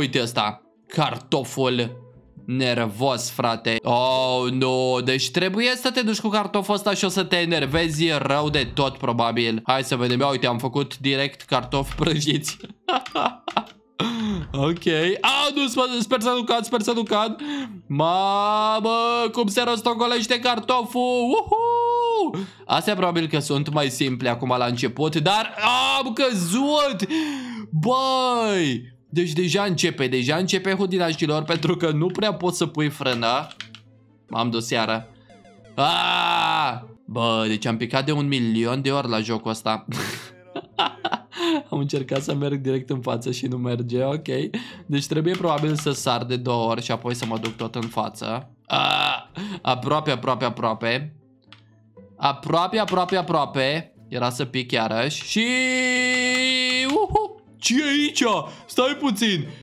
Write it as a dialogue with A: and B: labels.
A: Uite asta. Cartoful nervos, frate. Oh, nu. Deci trebuie să te duci cu cartoful ăsta și o să te enervezi rău de tot, probabil. Hai să vedem. Ia, uite, am făcut direct cartofi prăjiți. Ok. A, nu, sper să nu cad, sper să nu cad. Mamă, cum se rostogolește cartoful. Uhu! Astea probabil că sunt mai simple acum la început, dar am căzut. Băi, deci deja începe, deja începe hodinașilor pentru că nu prea pot să pui frână. M-am dus seara. Aaaa! Bă, deci am picat de un milion de ori la jocul ăsta. Am încercat să merg direct în față și nu merge, ok. Deci trebuie probabil să sar de două ori și apoi să mă duc tot în față. Ah, aproape, aproape, aproape. Aproape, aproape, aproape. Era să pic iarăși. Și... Uhu! ce e aici? Stai puțin.